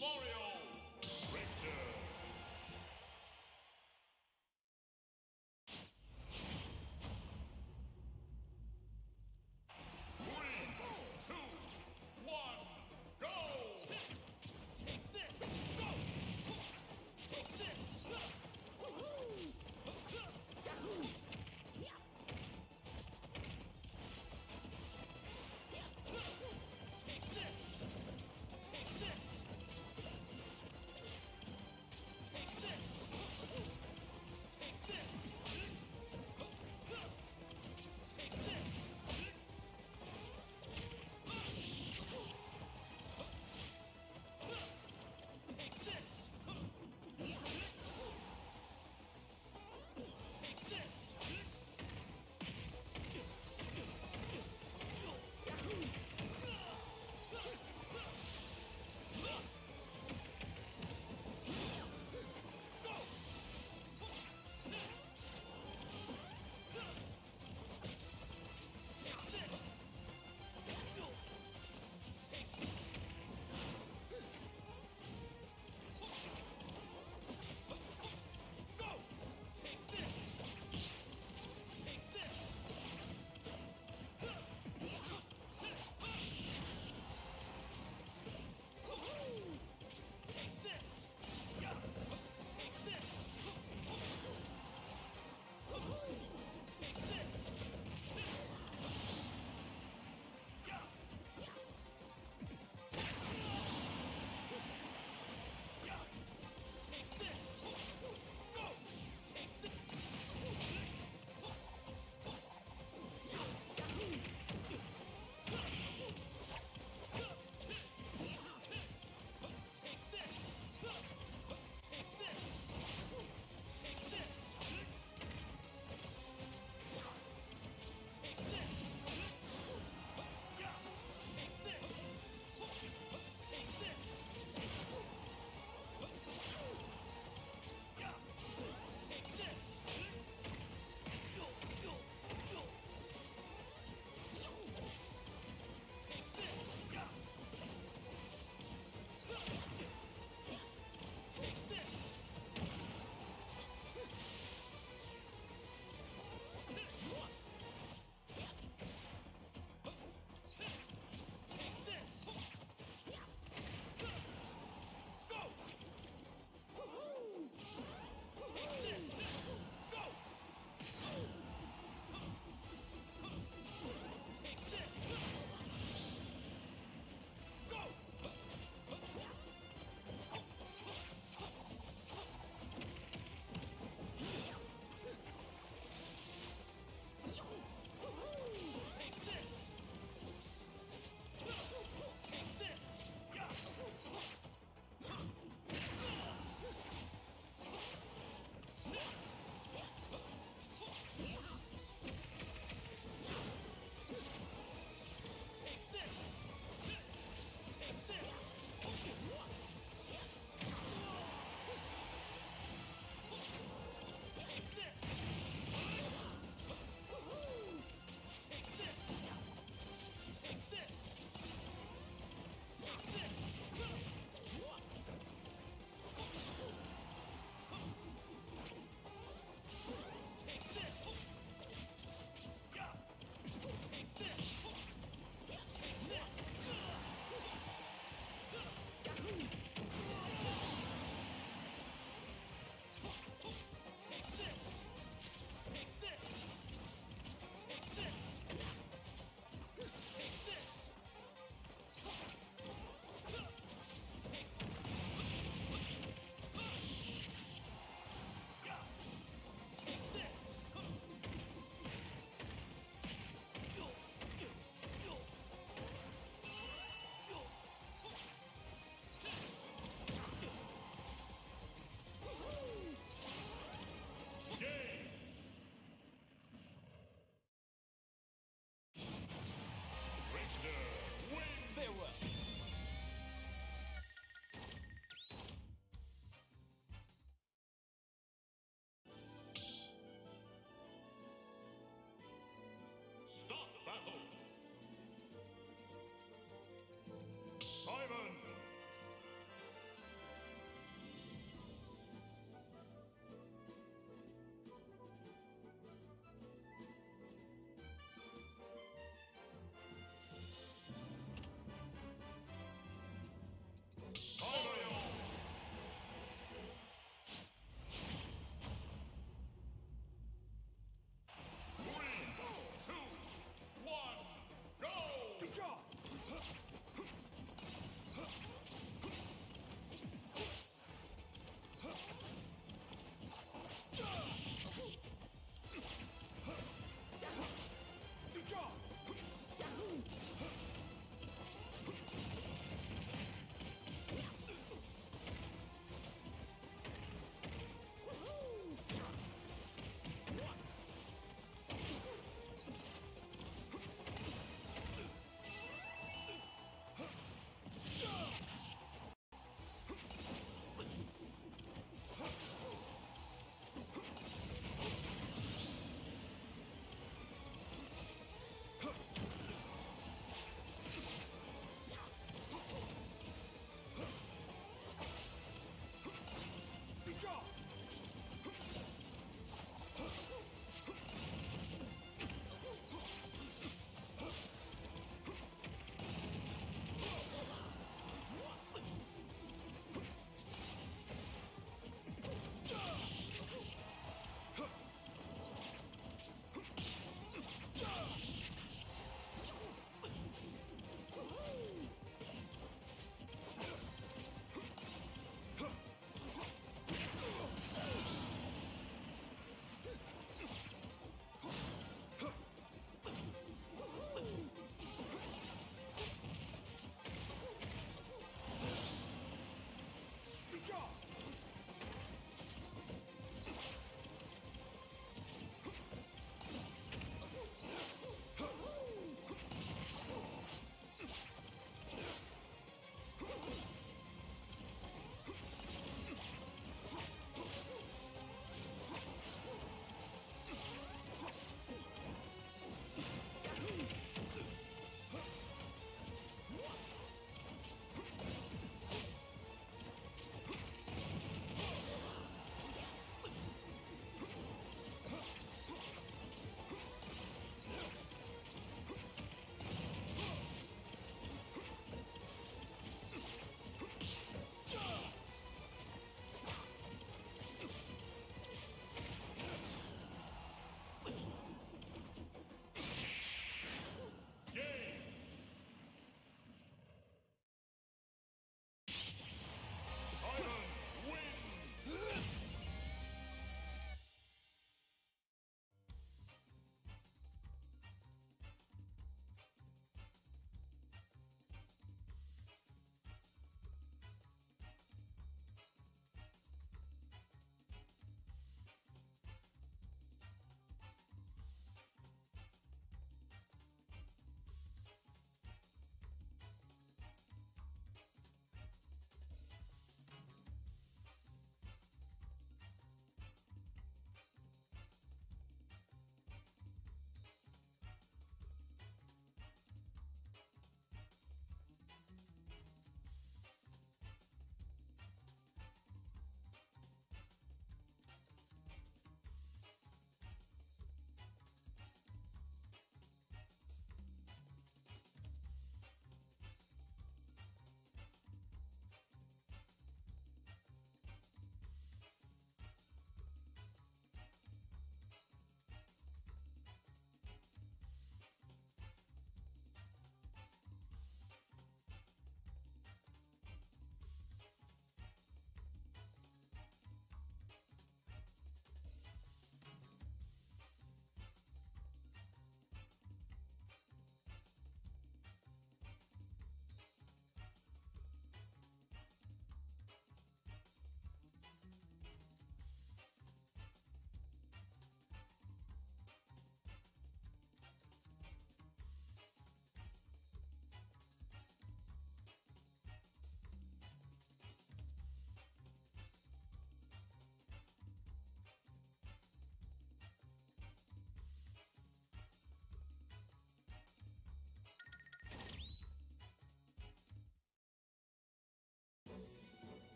Glory